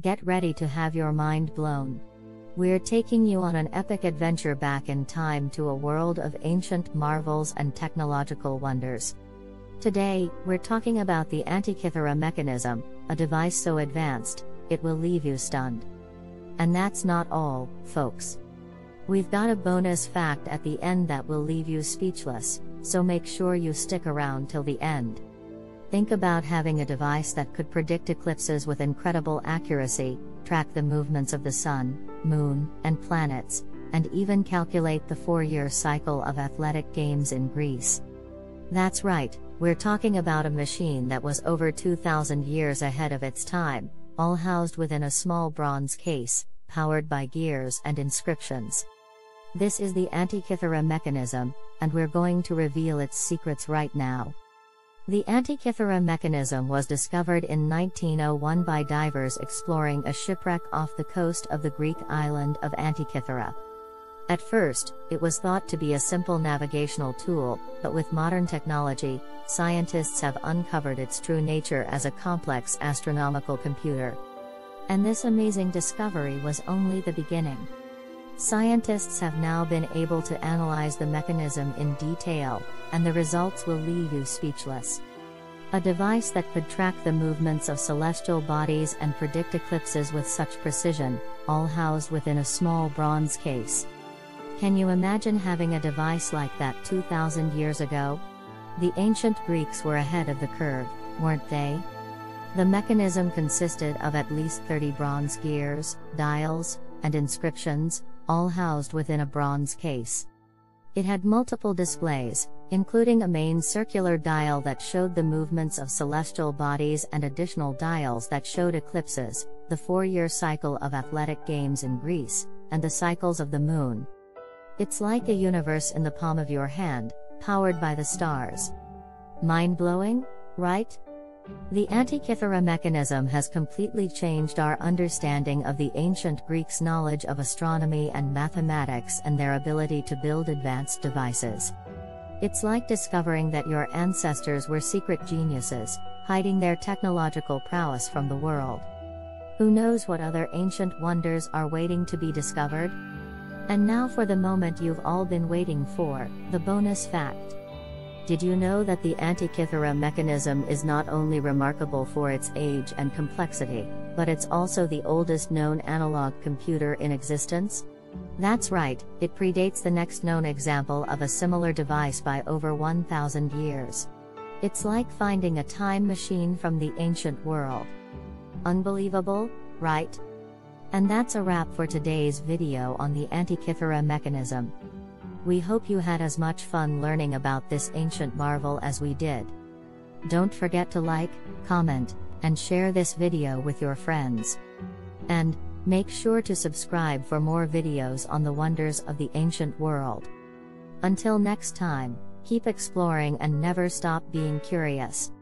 Get ready to have your mind blown. We're taking you on an epic adventure back in time to a world of ancient marvels and technological wonders. Today, we're talking about the Antikythera mechanism, a device so advanced, it will leave you stunned. And that's not all, folks. We've got a bonus fact at the end that will leave you speechless, so make sure you stick around till the end. Think about having a device that could predict eclipses with incredible accuracy, track the movements of the sun, moon, and planets, and even calculate the four year cycle of athletic games in Greece. That's right, we're talking about a machine that was over 2,000 years ahead of its time, all housed within a small bronze case, powered by gears and inscriptions. This is the Antikythera mechanism, and we're going to reveal its secrets right now. The Antikythera mechanism was discovered in 1901 by divers exploring a shipwreck off the coast of the Greek island of Antikythera. At first, it was thought to be a simple navigational tool, but with modern technology, scientists have uncovered its true nature as a complex astronomical computer. And this amazing discovery was only the beginning. Scientists have now been able to analyze the mechanism in detail, and the results will leave you speechless. A device that could track the movements of celestial bodies and predict eclipses with such precision, all housed within a small bronze case. Can you imagine having a device like that 2000 years ago? The ancient Greeks were ahead of the curve, weren't they? The mechanism consisted of at least 30 bronze gears, dials, and inscriptions, all housed within a bronze case. It had multiple displays, including a main circular dial that showed the movements of celestial bodies and additional dials that showed eclipses, the four year cycle of athletic games in Greece, and the cycles of the moon. It's like a universe in the palm of your hand, powered by the stars. Mind blowing, right? The Antikythera mechanism has completely changed our understanding of the ancient Greeks' knowledge of astronomy and mathematics and their ability to build advanced devices. It's like discovering that your ancestors were secret geniuses, hiding their technological prowess from the world. Who knows what other ancient wonders are waiting to be discovered? And now for the moment you've all been waiting for the bonus fact. Did you know that the Antikythera mechanism is not only remarkable for its age and complexity, but it's also the oldest known analog computer in existence? That's right, it predates the next known example of a similar device by over 1,000 years. It's like finding a time machine from the ancient world. Unbelievable, right? And that's a wrap for today's video on the Antikythera mechanism. We hope you had as much fun learning about this ancient marvel as we did. Don't forget to like, comment, and share this video with your friends. And, make sure to subscribe for more videos on the wonders of the ancient world. Until next time, keep exploring and never stop being curious.